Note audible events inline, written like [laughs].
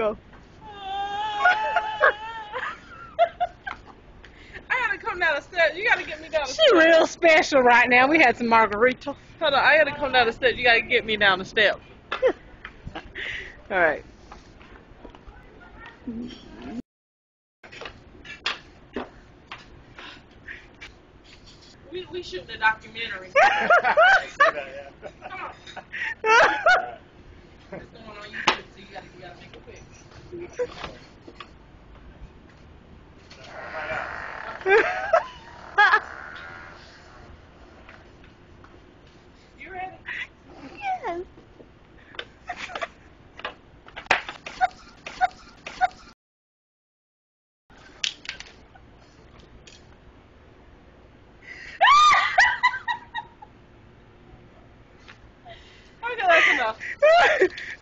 Go. I gotta come down the steps. You gotta get me down the She steps. real special right now. We had some margarita. Hold on, I gotta come down the steps. You gotta get me down the steps. [laughs] All right. We we shooting a documentary. [laughs] [laughs] yeah. Come on. It's going on YouTube, so you gotta you gotta make it quick. You. [laughs] [laughs] [laughs]